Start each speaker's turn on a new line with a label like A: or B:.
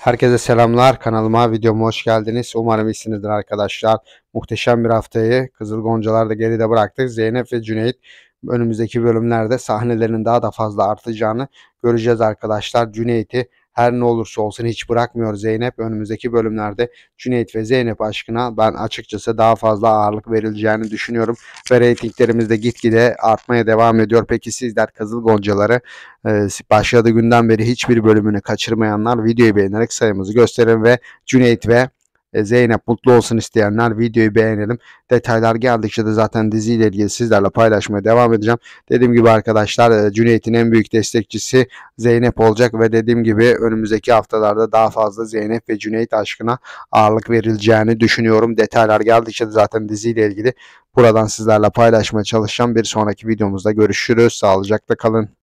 A: Herkese selamlar. Kanalıma, videoma hoş geldiniz. Umarım iyisinizdir arkadaşlar. Muhteşem bir haftayı Kızıl Goncalar'da geride bıraktık. Zeynep ve Cüneyt önümüzdeki bölümlerde sahnelerinin daha da fazla artacağını göreceğiz arkadaşlar. Cüneyt'i her ne olursa olsun hiç bırakmıyor Zeynep. Önümüzdeki bölümlerde Cüneyt ve Zeynep aşkına ben açıkçası daha fazla ağırlık verileceğini düşünüyorum. Ve reytinglerimiz de gitgide artmaya devam ediyor. Peki sizler Kızıl Goncaları e, başladığı günden beri hiçbir bölümünü kaçırmayanlar videoyu beğenerek sayımızı gösterin ve Cüneyt ve Zeynep mutlu olsun isteyenler videoyu beğenelim. Detaylar geldikçe de zaten diziyle ilgili sizlerle paylaşmaya devam edeceğim. Dediğim gibi arkadaşlar e, Cüneyt'in en büyük destekçisi Zeynep olacak ve dediğim gibi önümüzdeki haftalarda daha fazla Zeynep ve Cüneyt aşkına ağırlık verileceğini düşünüyorum. Detaylar geldikçe de zaten diziyle ilgili buradan sizlerle paylaşmaya çalışacağım. Bir sonraki videomuzda görüşürüz. Sağlıcakla kalın.